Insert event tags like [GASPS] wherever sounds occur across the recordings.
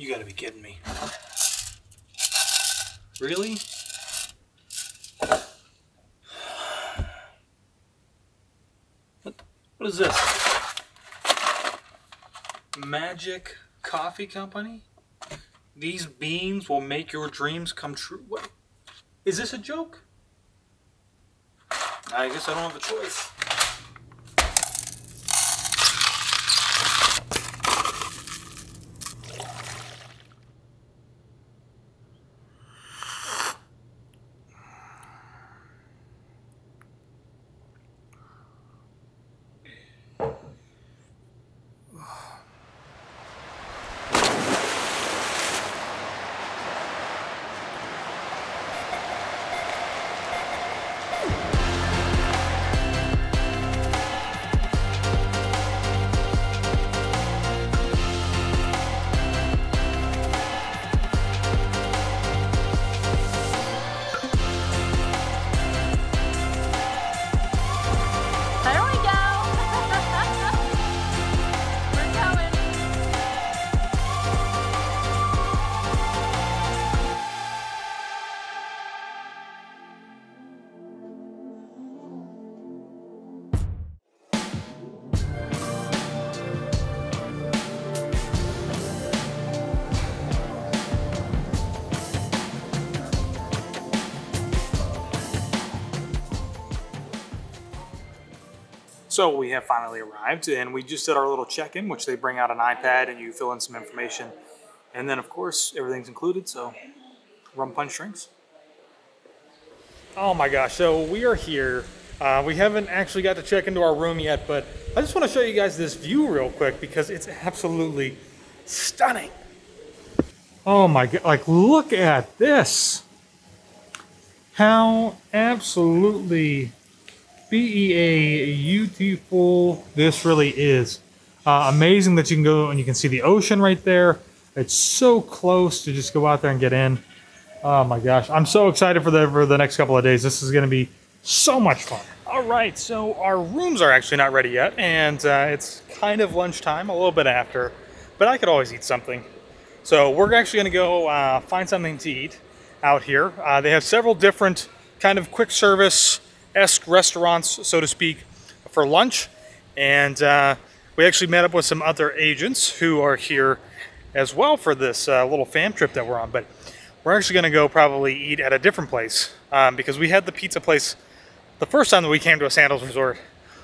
You gotta be kidding me. Really? What, what is this? Magic Coffee Company? These beans will make your dreams come true. What? Is this a joke? I guess I don't have a choice. So we have finally arrived, and we just did our little check-in, which they bring out an iPad and you fill in some information, and then of course everything's included. So rum punch drinks. Oh my gosh! So we are here. Uh, we haven't actually got to check into our room yet, but I just want to show you guys this view real quick because it's absolutely stunning. Oh my god! Like look at this. How absolutely beautiful this really is. Uh, amazing that you can go and you can see the ocean right there. It's so close to just go out there and get in. Oh my gosh, I'm so excited for the for the next couple of days. This is going to be so much fun. All right, so our rooms are actually not ready yet, and uh, it's kind of lunchtime, a little bit after, but I could always eat something. So we're actually going to go uh, find something to eat out here. Uh, they have several different kind of quick service esque restaurants, so to speak, for lunch, and uh, we actually met up with some other agents who are here as well for this uh, little fam trip that we're on. But we're actually going to go probably eat at a different place um, because we had the pizza place the first time that we came to a Sandals resort.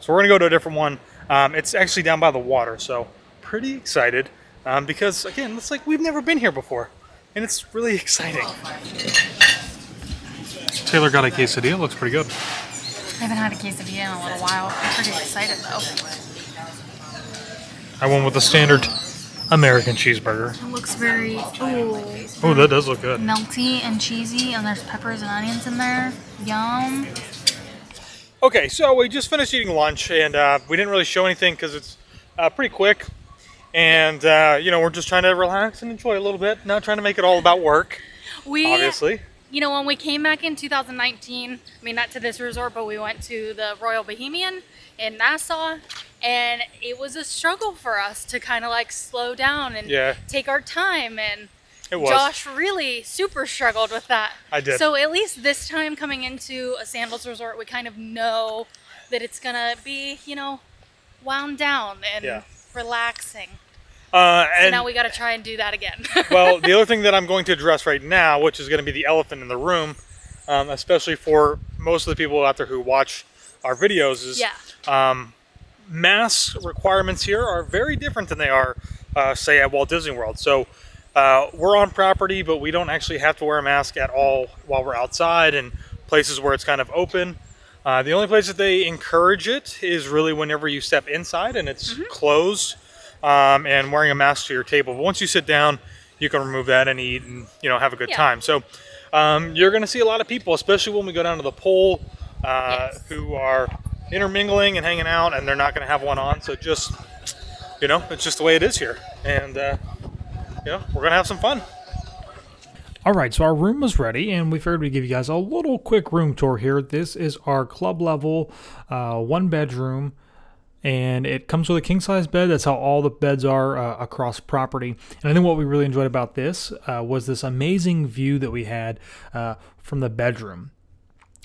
So we're going to go to a different one. Um, it's actually down by the water, so pretty excited um, because again, it's like we've never been here before, and it's really [LAUGHS] exciting. Taylor got a quesadilla. Looks pretty good. I haven't had a quesadilla in a little while. I'm pretty excited though. I went with the standard American cheeseburger. It looks very ooh, Oh, that does look good. melty and cheesy, and there's peppers and onions in there. Yum. Okay, so we just finished eating lunch, and uh, we didn't really show anything because it's uh, pretty quick. And uh, you know, we're just trying to relax and enjoy a little bit, not trying to make it all about work, We, obviously. You know, when we came back in 2019, I mean, not to this resort, but we went to the Royal Bahamian in Nassau, and it was a struggle for us to kind of like slow down and Yeah. take our time. And It was. Josh really super struggled with that. I did. So at least this time coming into a sandals resort, we kind of know that it's gonna be, you know, wound down and Yeah. relaxing. Uh, So and now we got to try and do that again. [LAUGHS] well, the other thing that I'm going to address right now, which is going to be the elephant in the room, um, especially for most of the people out there who watch our videos, is yeah. um, mask requirements here are very different than they are, uh, say, at Walt Disney World. So uh, we're on property, but we don't actually have to wear a mask at all while we're outside and places where it's kind of open. Uh, the only place that they encourage it is really whenever you step inside and it's closed um, and wearing a mask to your table. But once you sit down, you can remove that and eat and you know have a good Yeah. time. So um, you're going to see a lot of people, especially when we go down to the pool, uh, Yes. who are intermingling and hanging out, and they're not going to have one on. So just you know, it's just the way it is here, and uh, you know, we're going to have some fun. All right, so our room was ready, and we figured we'd give you guys a little quick room tour here. This is our club level, uh, one bedroom, and it comes with a king size bed. That's how all the beds are uh, across property. And I think what we really enjoyed about this uh, was this amazing view that we had uh, from the bedroom.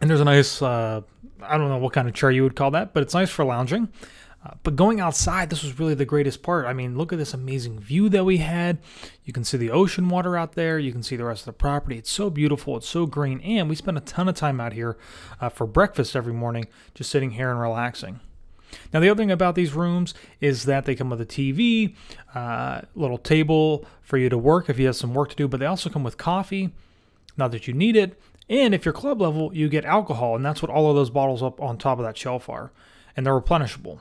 And there's a nice, uh, I don't know what kind of chair you would call that, but it's nice for lounging. Uh, but going outside, this was really the greatest part. I mean, look at this amazing view that we had. You can see the ocean water out there. You can see the rest of the property. It's so beautiful. It's so green. And we spent a ton of time out here uh, for breakfast every morning, just sitting here and relaxing. Now, the other thing about these rooms is that they come with a TV, uh, little table for you to work if you have some work to do, but they also come with coffee. Not that you need it. And if you're club level, you get alcohol, and that's what all of those bottles up on top of that shelf are. And they're replenishable.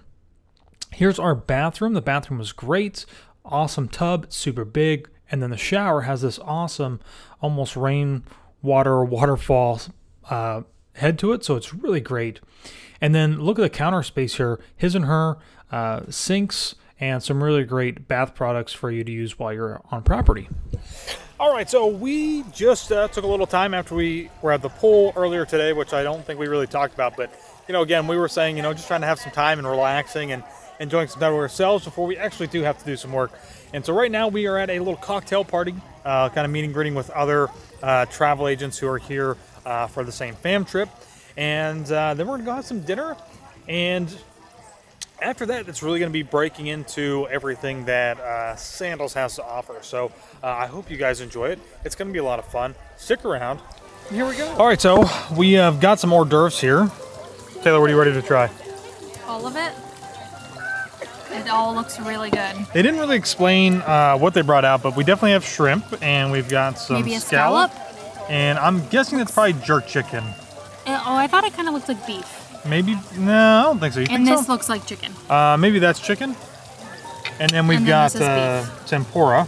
Here's our bathroom. The bathroom was great. Awesome tub, super big. And then the shower has this awesome, almost rain water waterfall uh, head to it. So it's really great. And then look at the counter space here. His and her uh, sinks and some really great bath products for you to use while you're on property. All right, so we just uh, took a little time after we were at the pool earlier today, which I don't think we really talked about. But, you know, again, we were saying, you know, just trying to have some time and relaxing and enjoying some time with ourselves before we actually do have to do some work. And so right now we are at a little cocktail party, uh, kind of meeting, greeting with other uh, travel agents who are here uh, for the same fam trip. And uh, then we're to go have some dinner. And after that, it's really going to be breaking into everything that uh, Sandals has to offer. So uh, I hope you guys enjoy it. It's going to be a lot of fun. Stick around. Here we go. All right, so we have got some hors d'oeuvres here. Taylor, what are you ready to try? All of it. It all looks really good. They didn't really explain uh, what they brought out, but we definitely have shrimp and we've got some Maybe a scallop. scallop? And I'm guessing that's probably jerk chicken. Uh, oh, I thought it kind of looked like beef. Maybe, no, I don't think so. You And think this so? looks like chicken. Uh, maybe that's chicken. And then we've And then got uh, tempura.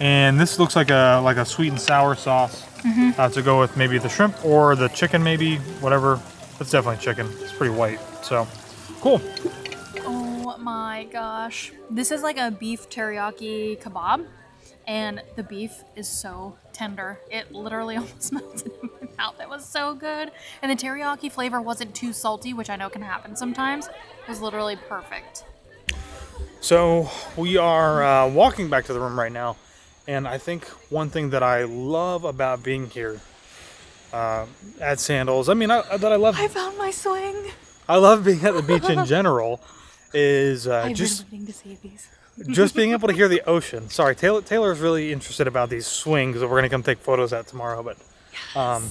And this looks like a like a sweet and sour sauce Mm-hmm. uh, to go with maybe the shrimp or the chicken, maybe whatever. It's definitely chicken. It's pretty white. So cool. Oh my gosh. This is like a beef teriyaki kebab, and the beef is so tender. It literally [LAUGHS] almost melted in my mouth. It was so good. And the teriyaki flavor wasn't too salty, which I know can happen sometimes. It was literally perfect. So we are uh, walking back to the room right now, and I think one thing that I love about being here uh, at Sandals, I mean, I, that I love, I found my swing. I love being at the beach in [LAUGHS] general, is uh, I've just been to see these. [LAUGHS] just being able to hear the ocean. Sorry, Taylor. Taylor's really interested about these swings that we're gonna come take photos at tomorrow. But um,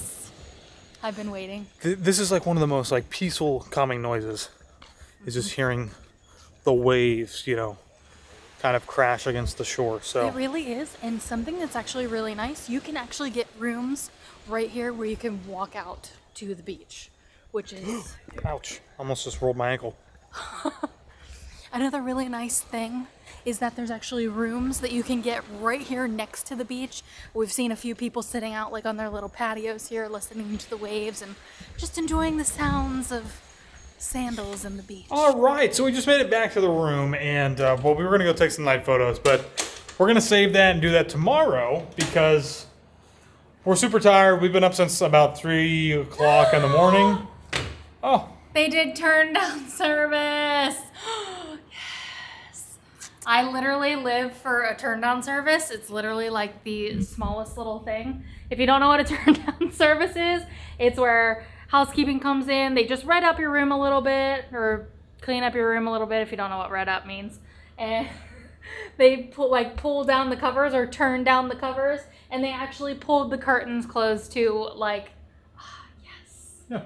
I've been waiting. th- this is like one of the most like peaceful, calming noises. Is just hearing the waves, you know, kind of crash against the shore. So It really is. And something that's actually really nice, you can actually get rooms right here where you can walk out to the beach, which is [GASPS] ouch! Almost just rolled my ankle. [LAUGHS] another really nice thing is that there's actually rooms that you can get right here next to the beach. We've seen a few people sitting out like on their little patios here listening to the waves and just enjoying the sounds of sandals and the beach. All right, so we just made it back to the room, and uh, well, we were gonna go take some night photos, but we're gonna save that and do that tomorrow because we're super tired. We've been up since about three o'clock in the morning. [GASPS] Oh, They did turn down [LAUGHS] service. I literally live for a turn down service. It's literally like the smallest little thing. If you don't know what a [LAUGHS] turn down service is, it's where housekeeping comes in. They just red up your room a little bit or clean up your room a little bit if you don't know what red up means. And [LAUGHS] they pull like pull down the covers or turn down the covers and they actually pulled the curtains closed to like ah, [SIGHS] yes. yeah.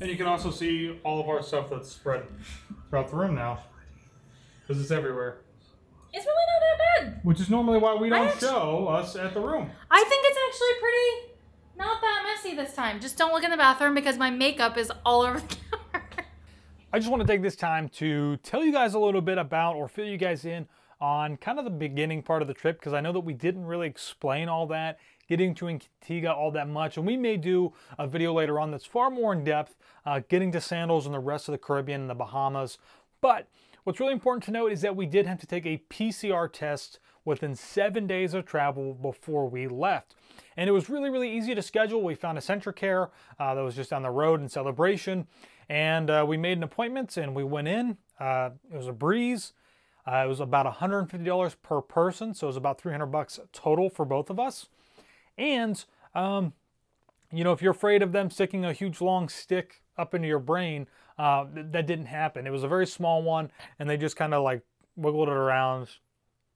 And you can also see all of our stuff that's spread throughout the room now because it's everywhere. It's really not that bad. Which is normally why we don't Right? show us at the room. I think it's actually pretty not that messy this time. Just don't look in the bathroom because my makeup is all over the counter. [LAUGHS] I just want to take this time to tell you guys a little bit about or fill you guys in on kind of the beginning part of the trip because I know that we didn't really explain all that, getting to Antigua all that much. And we may do a video later on that's far more in depth, uh, getting to Sandals and the rest of the Caribbean and the Bahamas. But what's really important to note is that we did have to take a PCR test within seven days of travel before we left. And it was really, really easy to schedule. We found a CentraCare uh, that was just down the road in Celebration. And uh, we made an appointment and we went in. Uh, it was a breeze. Uh, it was about $150 per person, so it was about 300 bucks total for both of us. And um, you know, if you're afraid of them sticking a huge long stick up into your brain, uh, that didn't happen. It was a very small one, and they just kind of like wiggled it around,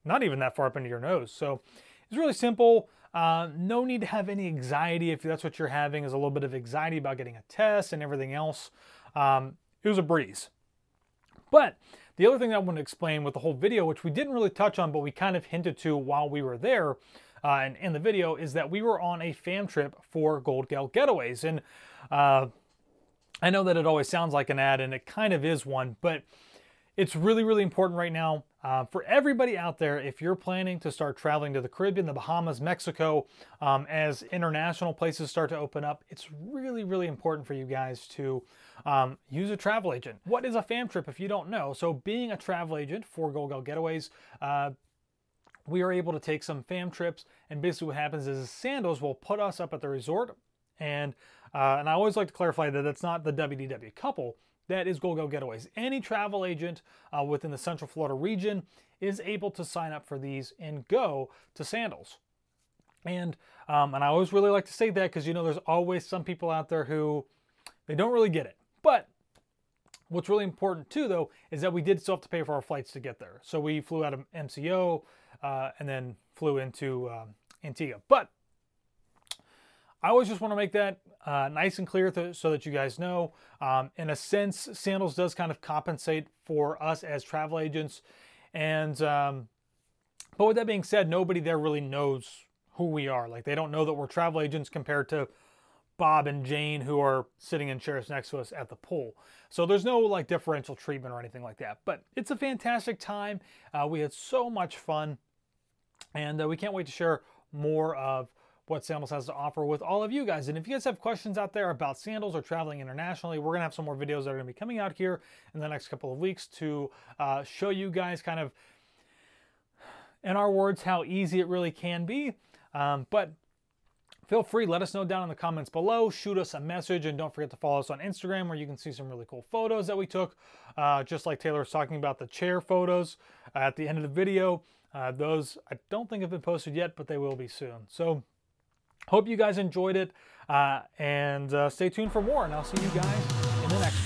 not even that far up into your nose. So it's really simple. Uh, no need to have any anxiety if that's what you're having is a little bit of anxiety about getting a test and everything else. Um, it was a breeze. But the other thing that I want to explain with the whole video, which we didn't really touch on, but we kind of hinted to while we were there, uh, in, in the video is that we were on a fam trip for Gold Gell Getaways. And uh, I know that it always sounds like an ad, and it kind of is one, but it's really, really important right now uh, for everybody out there. If you're planning to start traveling to the Caribbean, the Bahamas, Mexico, um, as international places start to open up, it's really, really important for you guys to um, use a travel agent. What is a fam trip if you don't know? So, being a travel agent for Gold Gell Getaways, uh, we are able to take some fam trips. And basically, what happens is Sandals will put us up at the resort. And uh, and I always like to clarify that that's not the WDW couple. That is Gell Getaways. Any travel agent uh, within the Central Florida region is able to sign up for these and go to Sandals. And um, and I always really like to say that because you know there's always some people out there who they don't really get it. But what's really important too, though, is that we did still have to pay for our flights to get there. So we flew out of MCO uh, and then flew into um, Antigua. But I always just want to make that uh, nice and clear th- so that you guys know. Um, in a sense, Sandals does kind of compensate for us as travel agents. And, um, but with that being said, nobody there really knows who we are. Like they don't know that we're travel agents compared to Bob and Jane who are sitting in chairs next to us at the pool. So there's no like differential treatment or anything like that. But it's a fantastic time. Uh, we had so much fun. And uh, we can't wait to share more of what Sandals has to offer with all of you guys. And if you guys have questions out there about sandals or traveling internationally, we're to have some more videos that are to be coming out here in the next couple of weeks to uh, show you guys kind of, in our words, how easy it really can be. Um, but feel free, let us know down in the comments below. Shoot us a message, and don't forget to follow us on Instagram where you can see some really cool photos that we took. Uh, just like Taylor was talking about the chair photos at the end of the video. Uh, those I don't think have been posted yet, but they will be soon. So hope you guys enjoyed it, uh, and uh, stay tuned for more. And I'll see you guys in the next.